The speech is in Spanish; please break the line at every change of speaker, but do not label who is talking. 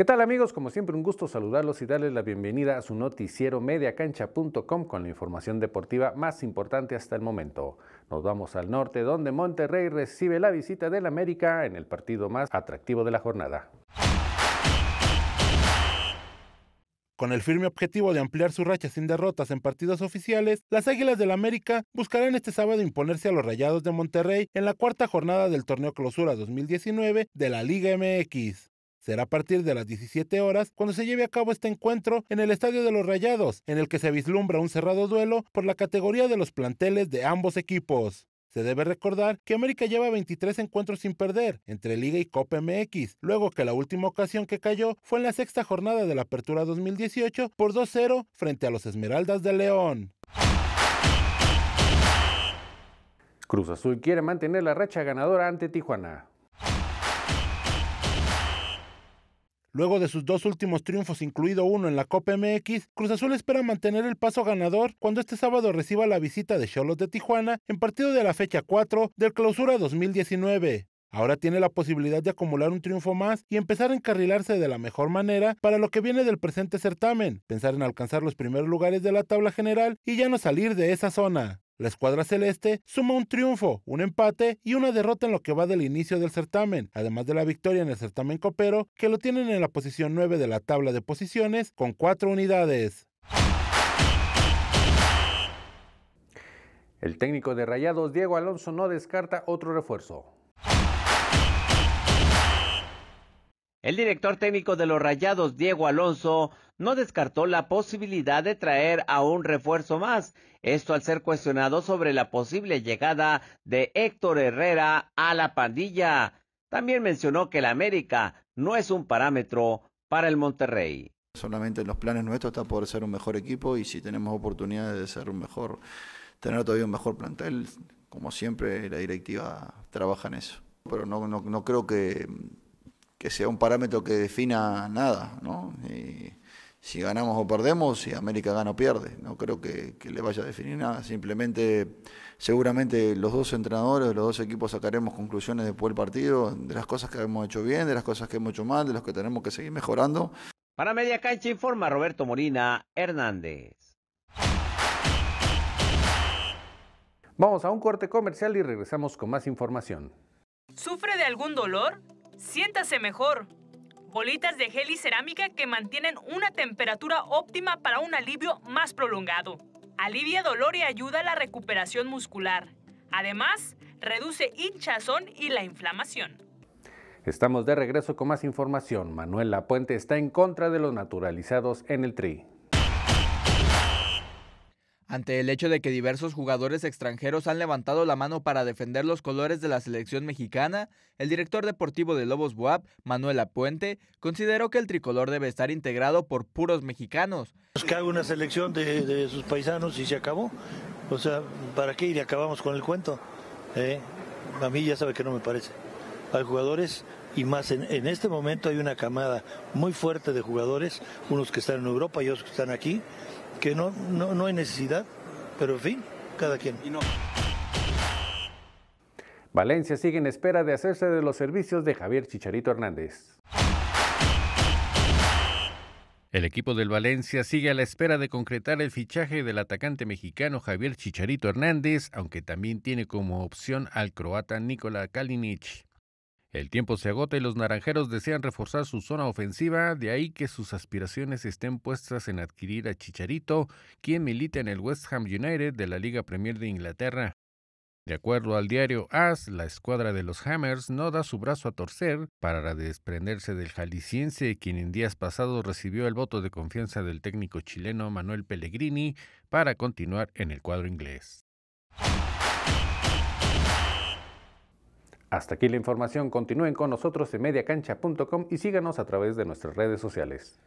¿Qué tal amigos? Como siempre un gusto saludarlos y darles la bienvenida a su noticiero mediacancha.com con la información deportiva más importante hasta el momento. Nos vamos al norte donde Monterrey recibe la visita del América en el partido más atractivo de la jornada.
Con el firme objetivo de ampliar su racha sin derrotas en partidos oficiales, las Águilas del América buscarán este sábado imponerse a los Rayados de Monterrey en la cuarta jornada del torneo Clausura 2019 de la Liga MX. Será a partir de las 17 horas cuando se lleve a cabo este encuentro en el Estadio de los Rayados, en el que se vislumbra un cerrado duelo por la categoría de los planteles de ambos equipos. Se debe recordar que América lleva 23 encuentros sin perder entre Liga y Copa MX, luego que la última ocasión que cayó fue en la sexta jornada de la Apertura 2018 por 2-0 frente a los Esmeraldas de León.
Cruz Azul quiere mantener la racha ganadora ante Tijuana.
Luego de sus dos últimos triunfos, incluido uno en la Copa MX, Cruz Azul espera mantener el paso ganador cuando este sábado reciba la visita de Cholos de Tijuana en partido de la fecha 4 del Clausura 2019. Ahora tiene la posibilidad de acumular un triunfo más y empezar a encarrilarse de la mejor manera para lo que viene del presente certamen, pensar en alcanzar los primeros lugares de la tabla general y ya no salir de esa zona. La escuadra celeste suma un triunfo, un empate y una derrota en lo que va del inicio del certamen, además de la victoria en el certamen copero, que lo tienen en la posición 9 de la tabla de posiciones con 4 unidades.
El técnico de Rayados, Diego Alonso, no descarta otro refuerzo.
El director técnico de los Rayados, Diego Alonso, no descartó la posibilidad de traer a un refuerzo más, esto al ser cuestionado sobre la posible llegada de Héctor Herrera a la pandilla. También mencionó que el América no es un parámetro para el Monterrey.
Solamente en los planes nuestros está poder ser un mejor equipo y si tenemos oportunidades de ser un mejor, tener todavía un mejor plantel, como siempre la directiva trabaja en eso. Pero no, no, no creo que que sea un parámetro que defina nada, ¿no? si ganamos o perdemos, si América gana o pierde. No creo que, le vaya a definir nada. Simplemente, seguramente los dos entrenadores, los dos equipos sacaremos conclusiones después del partido, de las cosas que hemos hecho bien, de las cosas que hemos hecho mal, de las que tenemos que seguir mejorando.
Para Media Cancha informa Roberto Molina Hernández.
Vamos a un corte comercial y regresamos con más información.
¿Sufre de algún dolor? Siéntase mejor. Bolitas de gel y cerámica que mantienen una temperatura óptima para un alivio más prolongado. Alivia dolor y ayuda a la recuperación muscular. Además, reduce hinchazón y la inflamación.
Estamos de regreso con más información. Manuel Lapuente está en contra de los naturalizados en el TRI.
Ante el hecho de que diversos jugadores extranjeros han levantado la mano para defender los colores de la selección mexicana, el director deportivo de Lobos Buap, Manuel Apuente, consideró que el tricolor debe estar integrado por puros mexicanos.
Pues que haga una selección de, sus paisanos y se acabó. O sea, ¿para qué? Y acabamos con el cuento. ¿Eh? A mí ya sabe que no me parece. Hay jugadores y más en, este momento hay una camada muy fuerte de jugadores, unos que están en Europa y otros que están aquí, que no, no, no hay necesidad, pero en fin, cada quien.
Valencia sigue en espera de hacerse de los servicios de Javier Chicharito Hernández. El equipo del Valencia sigue a la espera de concretar el fichaje del atacante mexicano Javier Chicharito Hernández, aunque también tiene como opción al croata Nikola Kalinic. El tiempo se agota y los naranjeros desean reforzar su zona ofensiva, de ahí que sus aspiraciones estén puestas en adquirir a Chicharito, quien milita en el West Ham United de la Liga Premier de Inglaterra. De acuerdo al diario AS, la escuadra de los Hammers no da su brazo a torcer para desprenderse del jalisciense, quien en días pasados recibió el voto de confianza del técnico chileno Manuel Pellegrini para continuar en el cuadro inglés. Hasta aquí la información. Continúen con nosotros en mediacancha.com y síganos a través de nuestras redes sociales.